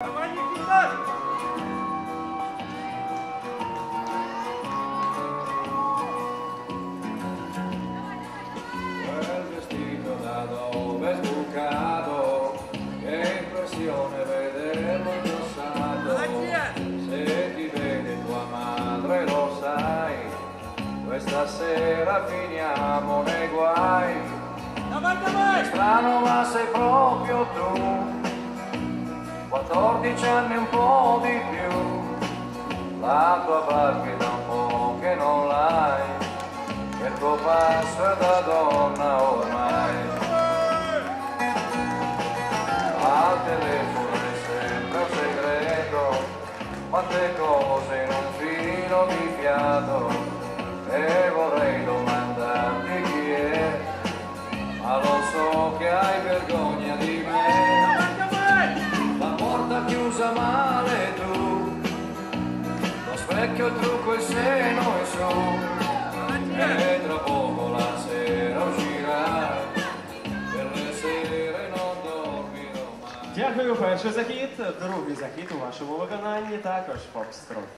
Quel vestito da dove è sbucato, che impressione vederlo indossato. Se ti vede tua madre lo sai, questa sera finiamo nei guai. È strano ma sei proprio tu. 14 anni un po' di più, la tua barca da un po' che non l'hai, e il tuo passo è da donna ormai. Al telefono è sempre un segreto, quante cose in un filo di fiato, specchio, il trucco, il seno e su, e tra poco la sera uscirà, per le sere non dormirò mai. Дякую, перший захід. Другий захід у вашому виконанні також фокстрот.